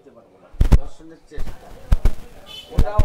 হইতে পারব না। দর্শনের চেষ্টা। ওটাও